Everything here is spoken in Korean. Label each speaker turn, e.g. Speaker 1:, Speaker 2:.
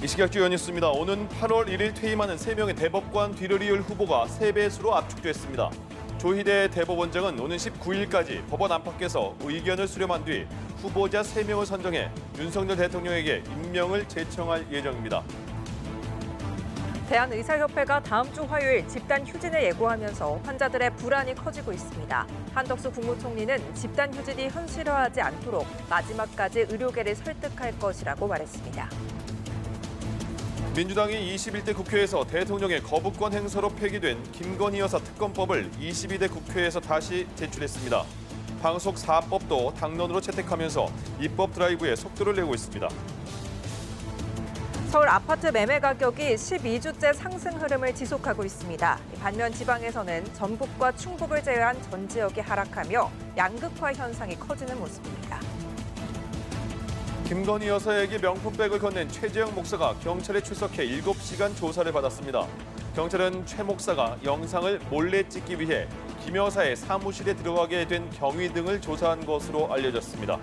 Speaker 1: 이 시각 주요 뉴스입니다. 오는 8월 1일 퇴임하는 3명의 대법관 뒤를 이을 후보가 3배수로 압축됐습니다. 조희대 대법원장은 오는 19일까지 법원 안팎에서 의견을 수렴한 뒤 후보자 3명을 선정해 윤석열 대통령에게 임명을 제청할 예정입니다.
Speaker 2: 대한의사협회가 다음 주 화요일 집단 휴진을 예고하면서 환자들의 불안이 커지고 있습니다. 한덕수 국무총리는 집단 휴진이 현실화하지 않도록 마지막까지 의료계를 설득할 것이라고 말했습니다.
Speaker 1: 민주당이 21대 국회에서 대통령의 거부권 행사로 폐기된 김건희 여사 특검법을 22대 국회에서 다시 제출했습니다. 방속 4법도 당론으로 채택하면서 입법 드라이브에 속도를 내고 있습니다.
Speaker 2: 서울 아파트 매매 가격이 12주째 상승 흐름을 지속하고 있습니다. 반면 지방에서는 전북과 충북을 제외한 전 지역이 하락하며 양극화 현상이 커지는 모습입니다.
Speaker 1: 김건희 여사에게 명품백을 건넨 최재형 목사가 경찰에 출석해 7시간 조사를 받았습니다. 경찰은 최 목사가 영상을 몰래 찍기 위해 김 여사의 사무실에 들어가게 된 경위 등을 조사한 것으로 알려졌습니다.